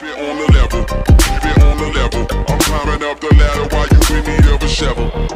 been on the level, you been on the level. I'm climbing up the ladder while you with me of a shovel.